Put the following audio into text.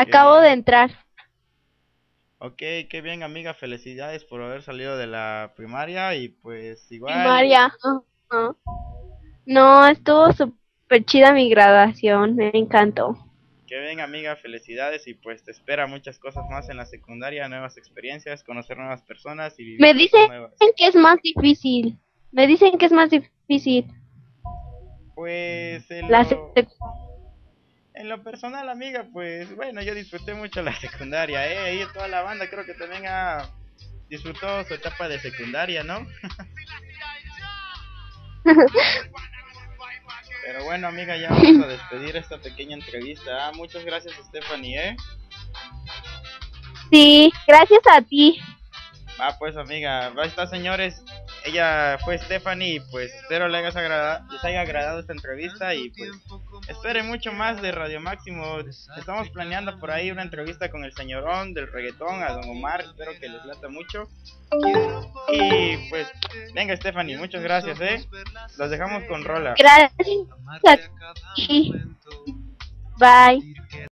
Acabo de entrar. Ok, qué bien amiga, felicidades por haber salido de la primaria y pues igual... Primaria. No, estuvo súper chida mi graduación, me encantó. Qué bien amiga, felicidades y pues te espera muchas cosas más en la secundaria, nuevas experiencias, conocer nuevas personas y vivir Me dicen nuevas. que es más difícil. Me dicen que es más difícil. Pues La lo, sec- en lo personal amiga, pues bueno, yo disfruté mucho la secundaria, eh, ahí toda la banda creo que también ha disfrutó su etapa de secundaria, ¿no? Pero bueno amiga, ya vamos a despedir esta pequeña entrevista. Ah, muchas gracias Stephanie, ¿eh? Sí, gracias a ti. Va pues amiga, ahí está señores. Ella fue Stephanie y pues espero les haya, les haya agradado esta entrevista y pues esperen mucho más de Radio Máximo. Estamos planeando por ahí una entrevista con el señorón del reggaetón, a Don Omar, espero que les lata mucho. Y pues, venga Stephanie, muchas gracias, eh. Los dejamos con Rola. Gracias. Bye.